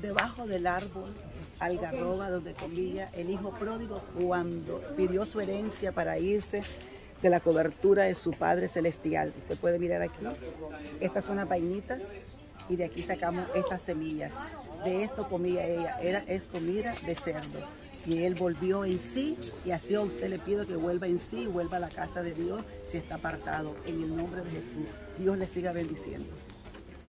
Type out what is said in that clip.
debajo del árbol algarroba donde comía el hijo pródigo cuando pidió su herencia para irse de la cobertura de su Padre Celestial. Usted puede mirar aquí. Estas son las vainitas y de aquí sacamos estas semillas. De esto comía ella. Era, es comida de cerdo. Y él volvió en sí y así a usted le pido que vuelva en sí y vuelva a la casa de Dios si está apartado. En el nombre de Jesús. Dios le siga bendiciendo.